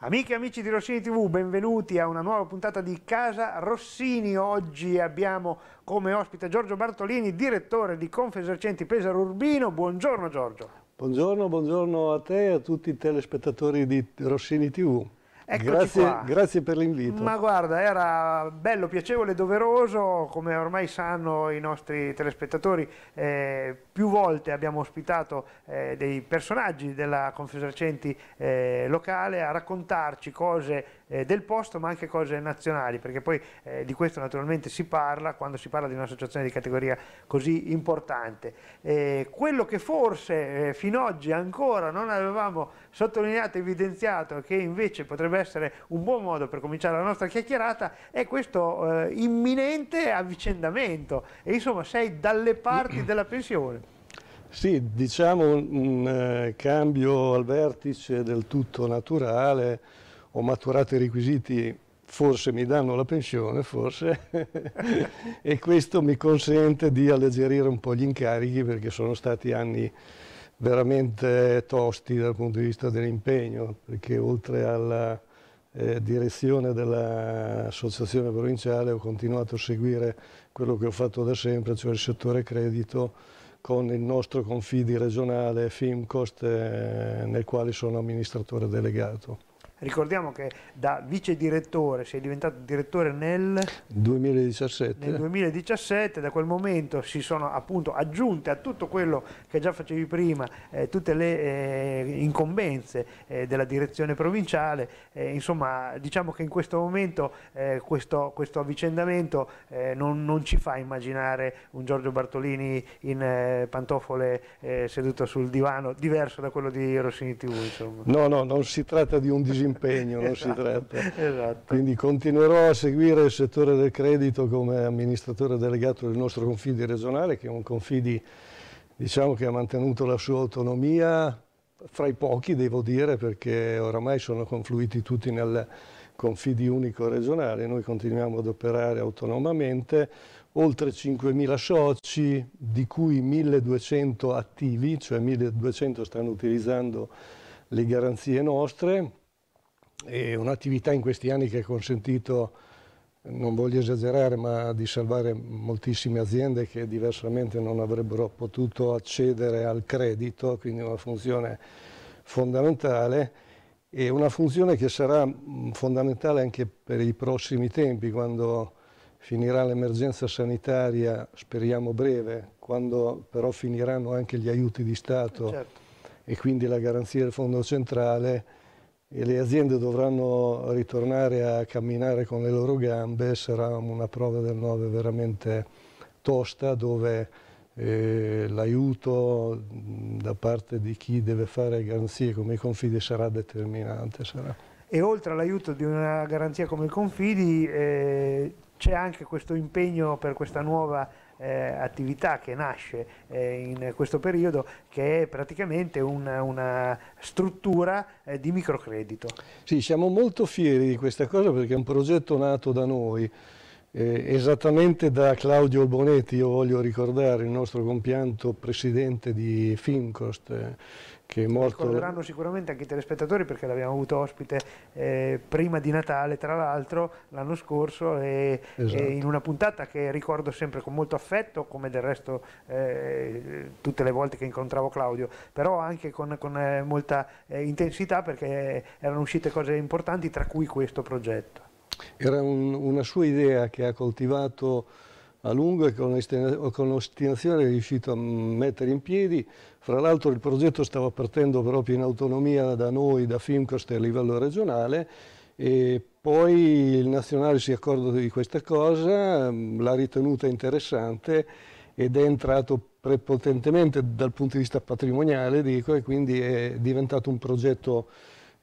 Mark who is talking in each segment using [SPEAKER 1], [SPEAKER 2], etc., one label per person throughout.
[SPEAKER 1] Amiche e amici di Rossini TV, benvenuti a una nuova puntata di Casa Rossini. Oggi abbiamo come ospite Giorgio Bartolini, direttore di Confesercenti Pesaro Urbino. Buongiorno Giorgio.
[SPEAKER 2] Buongiorno, buongiorno a te e a tutti i telespettatori di Rossini TV.
[SPEAKER 1] Grazie,
[SPEAKER 2] grazie, per l'invito.
[SPEAKER 1] Ma guarda, era bello, piacevole, doveroso, come ormai sanno i nostri telespettatori, eh, più volte abbiamo ospitato eh, dei personaggi della Confesercenti eh, locale a raccontarci cose eh, del posto ma anche cose nazionali, perché poi eh, di questo naturalmente si parla quando si parla di un'associazione di categoria così importante. Eh, quello che forse fino ad oggi ancora non avevamo sottolineato evidenziato che invece potrebbe essere un buon modo per cominciare la nostra chiacchierata è questo eh, imminente avvicendamento e insomma sei dalle parti della pensione.
[SPEAKER 2] Sì, diciamo un, un eh, cambio al vertice del tutto naturale, ho maturato i requisiti, forse mi danno la pensione, forse, e questo mi consente di alleggerire un po' gli incarichi perché sono stati anni veramente tosti dal punto di vista dell'impegno, perché oltre alla eh, direzione dell'associazione provinciale ho continuato a seguire quello che ho fatto da sempre, cioè il settore credito, con il nostro confidi regionale Fimcost, eh, nel quale sono amministratore delegato.
[SPEAKER 1] Ricordiamo che da vice direttore sei diventato direttore nel
[SPEAKER 2] 2017.
[SPEAKER 1] nel 2017. da quel momento si sono appunto aggiunte a tutto quello che già facevi prima, eh, tutte le eh, incombenze eh, della direzione provinciale, eh, insomma diciamo che in questo momento eh, questo, questo, avvicendamento eh, non, non, ci fa immaginare un Giorgio Bartolini in pantofole seduto sul divano diverso da quello di Rossini TV. Insomma.
[SPEAKER 2] No, no, non si tratta di un disimpegno impegno, non esatto, si tratta. Esatto. Quindi continuerò a seguire il settore del credito come amministratore delegato del nostro confidi regionale, che è un confidi diciamo, che ha mantenuto la sua autonomia, fra i pochi devo dire, perché oramai sono confluiti tutti nel confidi unico regionale, noi continuiamo ad operare autonomamente, oltre 5.000 soci, di cui 1.200 attivi, cioè 1.200 stanno utilizzando le garanzie nostre, è un'attività in questi anni che ha consentito, non voglio esagerare, ma di salvare moltissime aziende che diversamente non avrebbero potuto accedere al credito, quindi una funzione fondamentale e una funzione che sarà fondamentale anche per i prossimi tempi, quando finirà l'emergenza sanitaria, speriamo breve, quando però finiranno anche gli aiuti di Stato certo. e quindi la garanzia del Fondo centrale, e le aziende dovranno ritornare a camminare con le loro gambe, sarà una prova del 9 veramente tosta dove eh, l'aiuto da parte di chi deve fare garanzie come i confidi sarà determinante. Sarà.
[SPEAKER 1] E oltre all'aiuto di una garanzia come i confidi eh, c'è anche questo impegno per questa nuova eh, attività che nasce eh, in questo periodo che è praticamente una, una struttura eh, di microcredito.
[SPEAKER 2] Sì, siamo molto fieri di questa cosa perché è un progetto nato da noi. Eh, esattamente da Claudio Albonetti, io voglio ricordare il nostro compianto presidente di Fincost, eh, che è morto...
[SPEAKER 1] Ricorderanno sicuramente anche i telespettatori perché l'abbiamo avuto ospite eh, prima di Natale, tra l'altro, l'anno scorso, e, esatto. e, in una puntata che ricordo sempre con molto affetto, come del resto eh, tutte le volte che incontravo Claudio, però anche con, con eh, molta eh, intensità perché erano uscite cose importanti, tra cui questo progetto.
[SPEAKER 2] Era un, una sua idea che ha coltivato a lungo e con ostinazione è riuscito a mettere in piedi. Fra l'altro il progetto stava partendo proprio in autonomia da noi, da Filmcost a livello regionale e poi il nazionale si è accorto di questa cosa, l'ha ritenuta interessante ed è entrato prepotentemente dal punto di vista patrimoniale dico, e quindi è diventato un progetto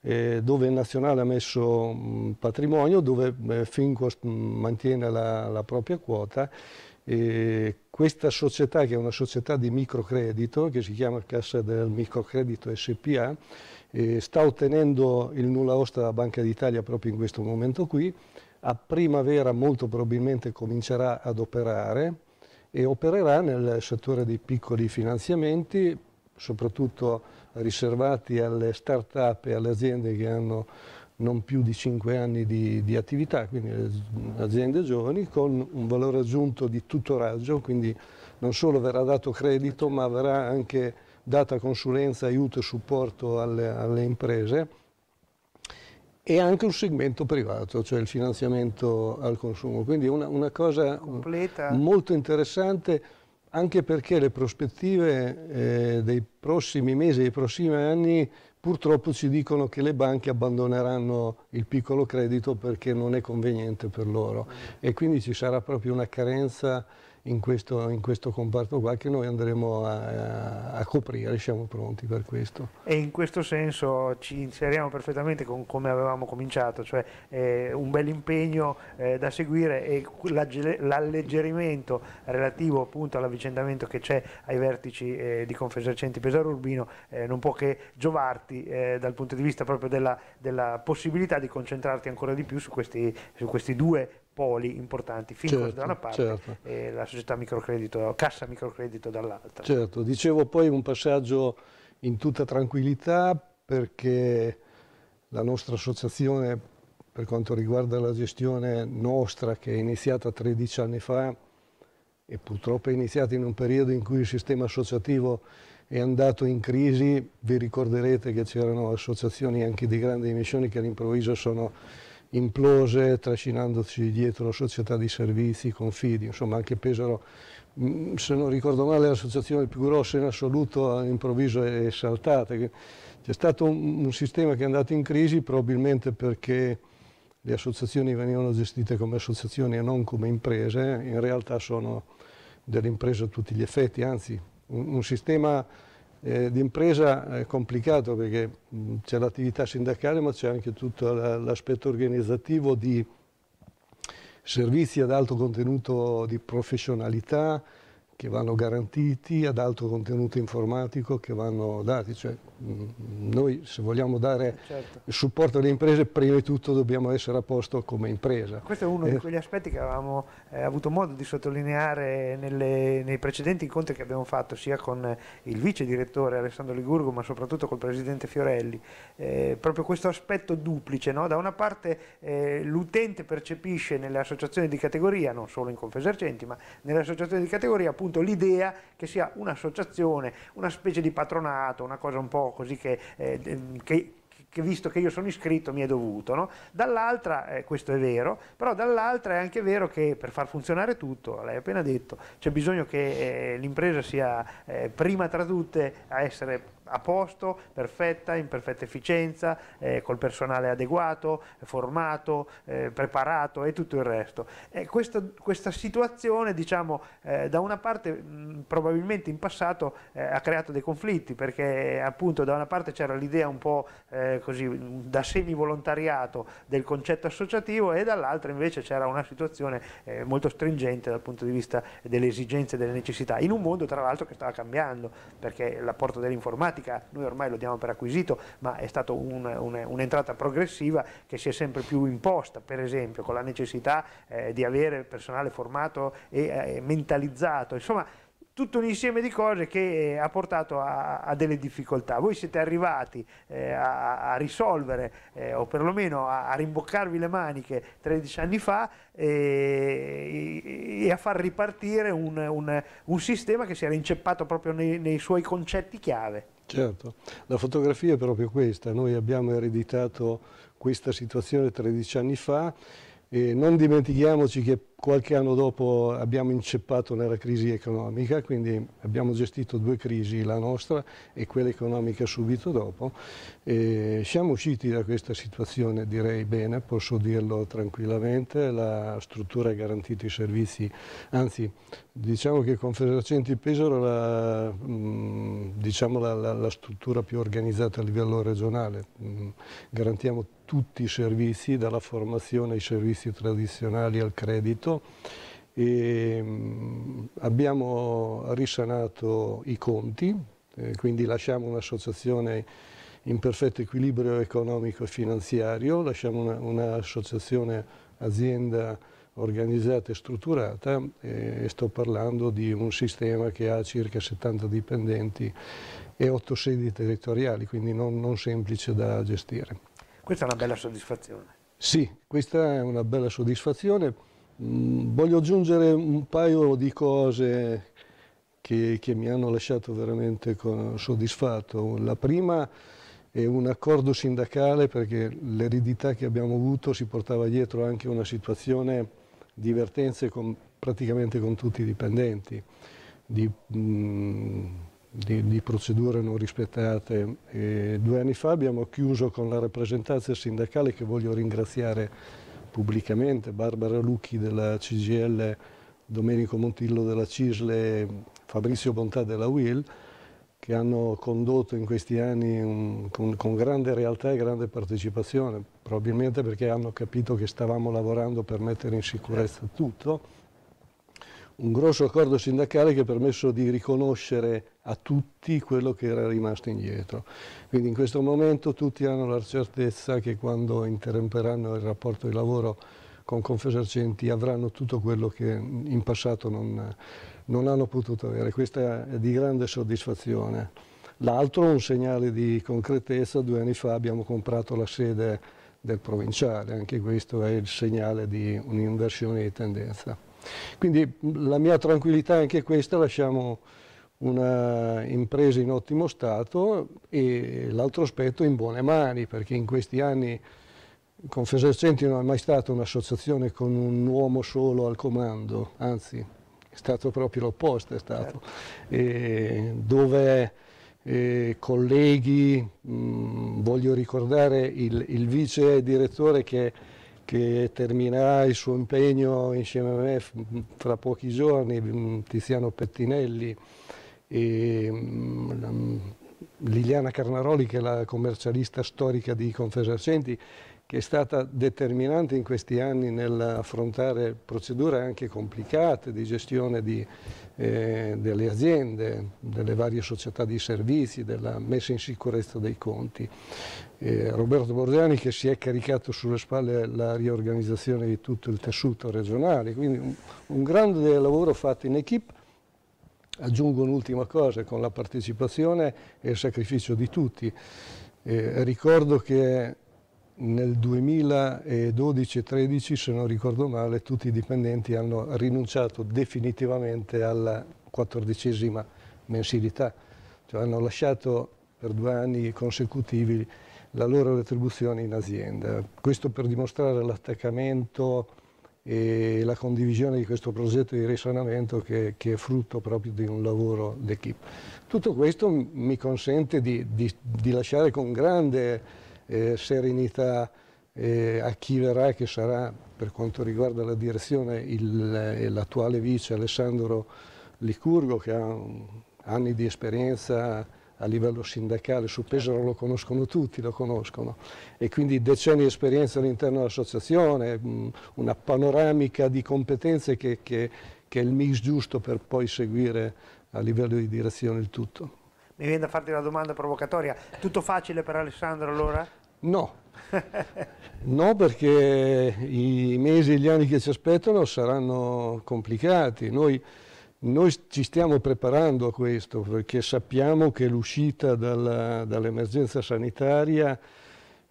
[SPEAKER 2] eh, dove il nazionale ha messo mh, patrimonio, dove eh, Finquost mantiene la, la, propria quota. E questa società, che è una società di microcredito, che si chiama Cassa del Microcredito SPA, eh, sta ottenendo il nulla osta dalla Banca d'Italia proprio in questo momento qui. A primavera molto probabilmente comincerà ad operare e opererà nel settore dei piccoli finanziamenti, soprattutto riservati alle start-up e alle aziende che hanno non più di 5 anni di, di, attività, quindi aziende giovani, con un valore aggiunto di tutoraggio, quindi non solo verrà dato credito, ma verrà anche data consulenza, aiuto e supporto alle, alle imprese e anche un segmento privato, cioè il finanziamento al consumo. Quindi una, una cosa Completa. molto interessante anche perché le prospettive eh, dei prossimi mesi, dei prossimi anni purtroppo ci dicono che le banche abbandoneranno il piccolo credito perché non è conveniente per loro. E quindi ci sarà proprio una carenza in questo, in questo, comparto qua che noi andremo a, a, coprire, siamo pronti per questo.
[SPEAKER 1] E in questo senso ci inseriamo perfettamente con come avevamo cominciato, cioè eh, un bel impegno eh, da seguire e l'alleggerimento relativo appunto all'avvicendamento che c'è ai vertici eh, di Confesercenti Pesaro Urbino eh, non può che giovarti eh, dal punto di vista proprio della, della, possibilità di concentrarti ancora di più su questi, su questi due poli importanti, Fincos certo, da una parte certo. e la società microcredito, Cassa Microcredito dall'altra.
[SPEAKER 2] Certo, dicevo poi un passaggio in tutta tranquillità perché la nostra associazione per quanto riguarda la gestione nostra che è iniziata 13 anni fa e purtroppo è iniziata in un periodo in cui il sistema associativo è andato in crisi, vi ricorderete che c'erano associazioni anche di grandi emissioni che all'improvviso sono implose trascinandoci dietro società di servizi, confidi, insomma anche Pesaro, mm, se non ricordo male, l'associazione più grossa in assoluto all'improvviso è saltata. C'è stato un, sistema che è andato in crisi probabilmente perché le associazioni venivano gestite come associazioni e non come imprese, in realtà sono delle imprese a tutti gli effetti, anzi un sistema eh, d'impresa è complicato perché c'è l'attività sindacale ma c'è anche tutto l'aspetto organizzativo di servizi ad alto contenuto di professionalità, che vanno garantiti ad alto contenuto informatico che vanno dati, cioè noi se vogliamo dare certo. il supporto alle imprese prima di tutto dobbiamo essere a posto come impresa.
[SPEAKER 1] Questo è uno eh. di quegli aspetti che avevamo eh, avuto modo di sottolineare nelle, nei precedenti incontri che abbiamo fatto sia con il vice direttore Alessandro Ligurgo ma soprattutto col presidente Fiorelli, eh, proprio questo aspetto duplice, no? da una parte eh, l'utente percepisce nelle associazioni di categoria, non solo in Confesercenti ma nelle associazioni di categoria appunto l'idea che sia un'associazione, una specie di patronato, una cosa un po' così che, eh, che che visto che io sono iscritto mi è dovuto. No? Dall'altra, eh, questo è vero, però dall'altra è anche vero che per far funzionare tutto, ha appena detto, c'è bisogno che eh, l'impresa sia eh, prima tra tutte a essere a posto, perfetta, in perfetta efficienza, eh, col personale adeguato, formato, eh, preparato e tutto il resto. Questo, questa situazione, diciamo, eh, da una parte mh, probabilmente in passato eh, ha creato dei conflitti perché appunto da una parte c'era l'idea un po' eh, così da semi-volontariato del concetto associativo e dall'altra invece c'era una situazione molto stringente dal punto di vista delle esigenze e delle necessità, in un mondo tra l'altro che stava cambiando perché l'apporto dell'informatica informatica noi ormai lo diamo per acquisito, ma è stata un'entrata un, progressiva che si è sempre più imposta, per esempio con la necessità eh, di avere personale formato e eh, mentalizzato, insomma tutto un insieme di cose che eh, ha portato a, a, delle difficoltà. Voi siete arrivati eh, a, a, risolvere eh, o perlomeno a, a, rimboccarvi le maniche 13 anni fa eh, e, a far ripartire un, un, un, sistema che si era inceppato proprio nei, nei suoi concetti chiave.
[SPEAKER 2] Certo, la fotografia è proprio questa, noi abbiamo ereditato questa situazione 13 anni fa e non dimentichiamoci che qualche anno dopo abbiamo inceppato nella crisi economica, quindi abbiamo gestito due crisi, la nostra e quella economica subito dopo. E siamo usciti da questa situazione, direi bene, posso dirlo tranquillamente, la struttura ha garantito i servizi, anzi diciamo che Confederazione Pesaro è la, diciamo la, la, la, struttura più organizzata a livello regionale, garantiamo tutti i servizi, dalla formazione ai servizi tradizionali al credito, e mm, abbiamo risanato i conti, eh, quindi lasciamo un'associazione in perfetto equilibrio economico e finanziario, lasciamo un'associazione una azienda organizzata e strutturata e sto parlando di un sistema che ha circa 70 dipendenti e 8 sedi territoriali, quindi non, non semplice da gestire.
[SPEAKER 1] Questa è una bella soddisfazione.
[SPEAKER 2] Sì, questa è una bella soddisfazione. Mm, voglio aggiungere un paio di cose che, che mi hanno lasciato veramente soddisfatto. La prima è un accordo sindacale perché l'eredità che abbiamo avuto si portava dietro anche una situazione di vertenze con, praticamente con tutti i dipendenti, di, mm, di, di procedure non rispettate. E due anni fa abbiamo chiuso con la rappresentanza sindacale che voglio ringraziare pubblicamente, Barbara Lucchi della CGL, Domenico Montillo della CISLE, Fabrizio Bontà della WIL, che hanno condotto in questi anni un, con, con, grande realtà e grande partecipazione, probabilmente perché hanno capito che stavamo lavorando per mettere in sicurezza tutto. Un grosso accordo sindacale che ha permesso di riconoscere a tutti quello che era rimasto indietro. Quindi in questo momento tutti hanno la certezza che quando interromperanno il rapporto di lavoro con Confesercenti avranno tutto quello che in passato non, non hanno potuto avere. Questa è di grande soddisfazione. L'altro, un segnale di concretezza, due anni fa abbiamo comprato la sede del provinciale, anche questo è il segnale di un'inversione di tendenza. Quindi la mia tranquillità è anche questa, lasciamo una impresa in ottimo stato e l'altro aspetto in buone mani, perché in questi anni Confesercenti non è mai stata un'associazione con un uomo solo al comando, anzi è stato proprio l'opposto, è stato, certo. dove eh, colleghi, mh, voglio ricordare il, il vice direttore che, che, terminerà il suo impegno insieme a me fra pochi giorni, Tiziano Pettinelli, e, mh, Liliana Carnaroli che è la commercialista storica di Confesercenti che è stata determinante in questi anni nell'affrontare procedure anche complicate di gestione di, eh, delle aziende, delle varie società di servizi, della messa in sicurezza dei conti. Eh, Roberto Borgiani che si è caricato sulle spalle la riorganizzazione di tutto il tessuto regionale, quindi un, un grande lavoro fatto in equipe. Aggiungo un'ultima cosa, con la partecipazione e il sacrificio di tutti. Eh, ricordo che nel 2012-13, se non ricordo male, tutti i dipendenti hanno rinunciato definitivamente alla quattordicesima mensilità, cioè hanno lasciato per due anni consecutivi la loro retribuzione in azienda. Questo per dimostrare l'attaccamento e la condivisione di questo progetto di risanamento che, che è frutto proprio di un lavoro d'equipe. Tutto questo mi consente di, di, di lasciare con grande eh, serenità eh, a chi verrà, che sarà per quanto riguarda la direzione eh, l'attuale vice Alessandro Licurgo, che ha anni di esperienza a livello sindacale, su Pesaro lo conoscono tutti, lo conoscono, e quindi decenni di esperienza all'interno dell'associazione, una panoramica di competenze che, che, che, è il mix giusto per poi seguire a livello di direzione il tutto.
[SPEAKER 1] Mi viene da farti una domanda provocatoria. Tutto facile per Alessandro allora?
[SPEAKER 2] No. no perché i mesi e gli anni che ci aspettano saranno complicati. Noi, noi ci stiamo preparando a questo perché sappiamo che l'uscita dall'emergenza sanitaria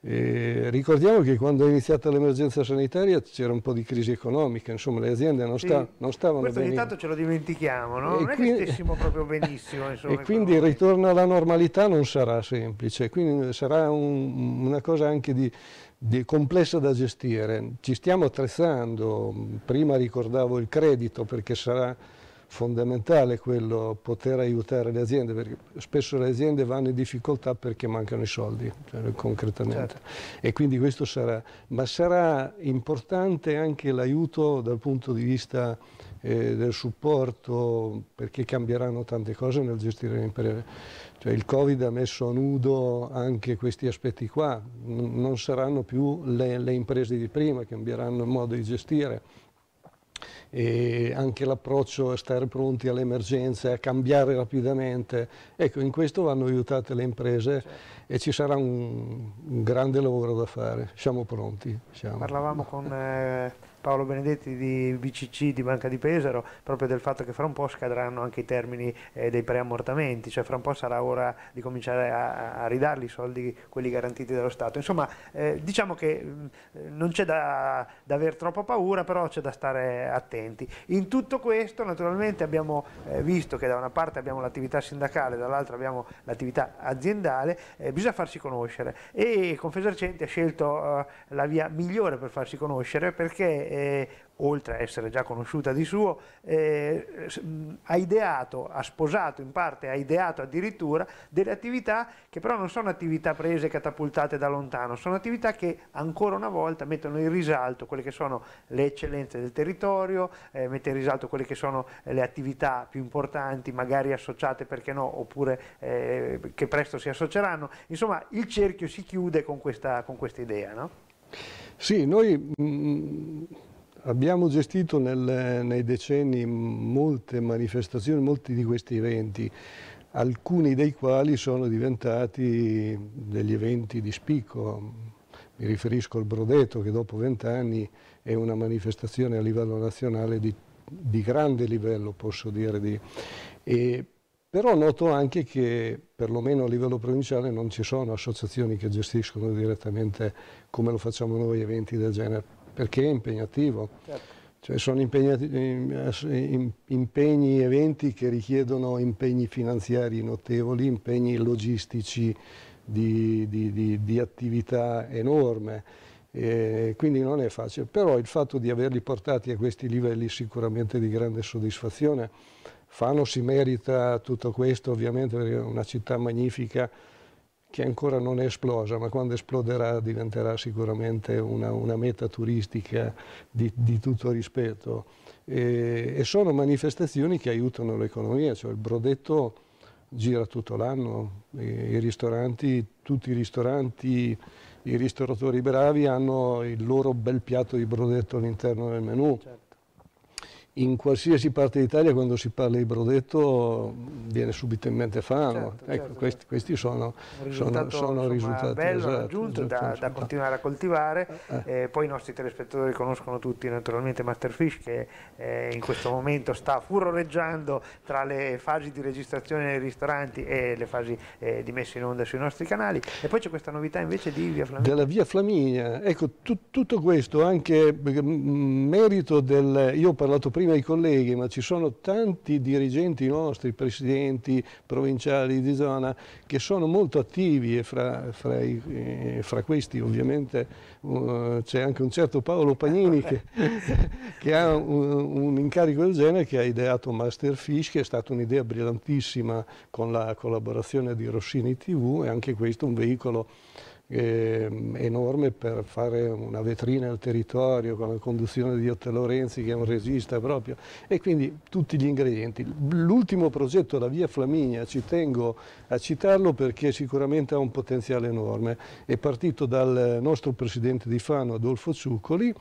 [SPEAKER 2] e ricordiamo che quando è iniziata l'emergenza sanitaria c'era un po' di crisi economica, insomma le aziende non, sta, sì, non stavano
[SPEAKER 1] questo
[SPEAKER 2] bene.
[SPEAKER 1] ogni tanto ce lo dimentichiamo, no? non quindi, è che stessimo proprio benissimo.
[SPEAKER 2] Insomma, e quindi il ritorno alla normalità non sarà semplice, quindi sarà un, una cosa anche di, di complessa da gestire. Ci stiamo attrezzando, prima ricordavo il credito perché sarà fondamentale quello poter aiutare le aziende, perché spesso le aziende vanno in difficoltà perché mancano i soldi, cioè, concretamente. Certo. E quindi questo sarà, ma sarà importante anche l'aiuto dal punto di vista eh, del supporto, perché cambieranno tante cose nel gestire le imprese. Cioè, il Covid ha messo a nudo anche questi aspetti qua, non saranno più le, le imprese di prima, cambieranno il modo di gestire e anche l'approccio a stare pronti alle emergenze, a cambiare rapidamente. Ecco, in questo vanno aiutate le imprese certo. e ci sarà un, un, grande lavoro da fare, siamo pronti. Siamo.
[SPEAKER 1] Parlavamo con eh, Paolo Benedetti di BCC di Banca di Pesaro, proprio del fatto che fra un po' scadranno anche i termini eh, dei preammortamenti, cioè fra un po' sarà ora di cominciare a, a ridarli i soldi, quelli garantiti dallo Stato. Insomma, eh, diciamo che mh, mm, non c'è da, da aver troppa paura, però c'è da stare attenti. In tutto questo naturalmente abbiamo eh, visto che da una parte abbiamo l'attività sindacale, dall'altra abbiamo l'attività aziendale, eh, bisogna farsi conoscere e Confesercenti ha scelto eh, la via migliore per farsi conoscere perché eh, oltre a essere già conosciuta di suo, eh, ha ideato, ha sposato in parte, ha ideato addirittura delle attività che però non sono attività prese catapultate da lontano, sono attività che ancora una volta mettono in risalto quelle che sono le eccellenze del territorio, eh, mette in risalto quelle che sono le attività più importanti, magari associate perché no, oppure eh, che presto si associeranno. Insomma, il cerchio si chiude con questa, con questa idea. No?
[SPEAKER 2] Sì, noi... Mh Abbiamo gestito nel, nei decenni molte manifestazioni, molti di questi eventi, alcuni dei quali sono diventati degli eventi di spicco. Mi riferisco al Brodetto che dopo vent'anni è una manifestazione a livello nazionale di, di grande livello, posso dire. Di, e, però noto anche che perlomeno a livello provinciale non ci sono associazioni che gestiscono direttamente come lo facciamo noi eventi del genere perché è impegnativo. Certo. Cioè sono impegni, eventi che richiedono impegni finanziari notevoli, impegni logistici di, di, di, di attività enorme. E quindi non è facile, però il fatto di averli portati a questi livelli sicuramente di grande soddisfazione. Fano si merita tutto questo ovviamente perché è una città magnifica, che ancora non è esplosa, ma quando esploderà diventerà sicuramente una, una meta turistica di, di tutto rispetto. E, e, sono manifestazioni che aiutano l'economia, cioè il brodetto gira tutto l'anno, i, ristoranti, tutti i ristoranti, i ristoratori bravi hanno il loro bel piatto di brodetto all'interno del menù. Certo in qualsiasi parte d'Italia quando si parla di brodetto viene subito in mente Fano. Certo, ecco, certo, questi, certo. questi, sono,
[SPEAKER 1] sono, sono risultati bello, esatto, raggiunto esatto, da, da, continuare a coltivare. Eh. Eh, poi i nostri telespettatori conoscono tutti naturalmente Masterfish che eh, in questo momento sta furoreggiando tra le fasi di registrazione nei ristoranti e le fasi eh, di messa in onda sui nostri canali. E poi c'è questa novità invece di Via Flaminia.
[SPEAKER 2] Della Via Flaminia. Ecco, tu, tutto questo anche merito del... Io ho parlato prima prima i colleghi, ma ci sono tanti dirigenti nostri, presidenti provinciali di zona, che sono molto attivi e fra, fra, i, eh, fra questi ovviamente uh, c'è anche un certo Paolo Pagnini che, che ha un, un, incarico del genere, che ha ideato Masterfish, che è stata un'idea brillantissima con la collaborazione di Rossini TV e anche questo un veicolo eh, enorme per fare una vetrina al territorio con la conduzione di Otto Lorenzi che è un regista proprio. E quindi tutti gli ingredienti. L'ultimo progetto, la via Flaminia, ci tengo a citarlo perché sicuramente ha un potenziale enorme, è partito dal nostro presidente di Fano Adolfo Zuccoli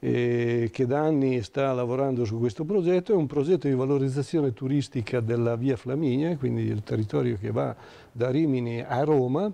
[SPEAKER 2] eh, che da anni sta lavorando su questo progetto, è un progetto di valorizzazione turistica della via Flaminia, quindi il territorio che va da Rimini a Roma,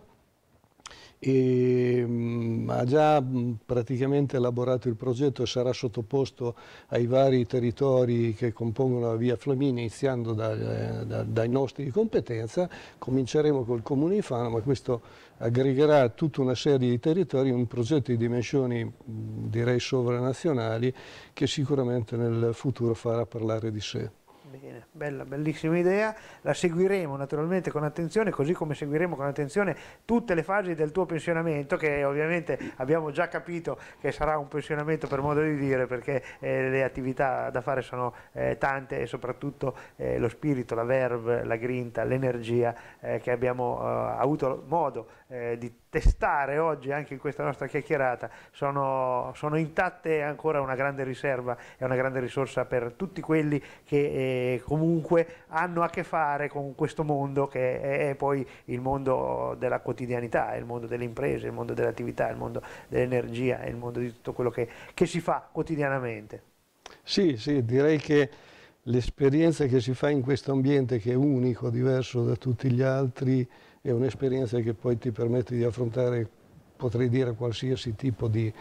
[SPEAKER 2] e, mh, mm, ha già mh, mm, praticamente elaborato il progetto e sarà sottoposto ai vari territori che compongono la via Flaminia iniziando da, eh, da, dai nostri di competenza, cominceremo col comune di Fano ma questo aggregherà tutta una serie di territori, un progetto di dimensioni mh, mm, direi sovranazionali che sicuramente nel futuro farà parlare di sé.
[SPEAKER 1] Bene, bella, bellissima idea, la seguiremo naturalmente con attenzione, così come seguiremo con attenzione tutte le fasi del tuo pensionamento, che ovviamente abbiamo già capito che sarà un pensionamento per modo di dire, perché eh, le attività da fare sono eh, tante e soprattutto eh, lo spirito, la verve, la grinta, l'energia eh, che abbiamo eh, avuto modo eh, di testare oggi anche in questa nostra chiacchierata sono, sono, intatte ancora una grande riserva e una grande risorsa per tutti quelli che eh, comunque hanno a che fare con questo mondo che è, è poi il mondo della quotidianità, il mondo delle imprese, il mondo dell'attività, il mondo dell'energia, il mondo di tutto quello che, che si fa quotidianamente.
[SPEAKER 2] Sì, sì, direi che l'esperienza che si fa in questo ambiente che è unico, diverso da tutti gli altri, è un'esperienza che poi ti permette di affrontare, potrei dire, qualsiasi tipo di,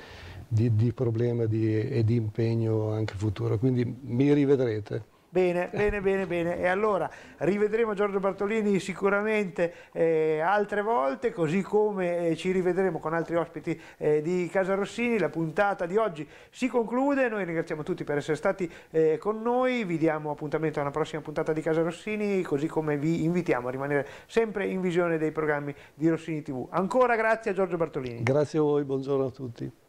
[SPEAKER 2] di, di problema di, e di impegno anche futuro. Quindi mi rivedrete.
[SPEAKER 1] Bene, bene, bene, bene. E allora rivedremo Giorgio Bartolini sicuramente eh, altre volte, così come eh, ci rivedremo con altri ospiti eh, di Casa Rossini. La puntata di oggi si conclude, noi ringraziamo tutti per essere stati eh, con noi, vi diamo appuntamento a una prossima puntata di Casa Rossini, così come vi invitiamo a rimanere sempre in visione dei programmi di Rossini TV. Ancora grazie a Giorgio Bartolini.
[SPEAKER 2] Grazie a voi, buongiorno a tutti.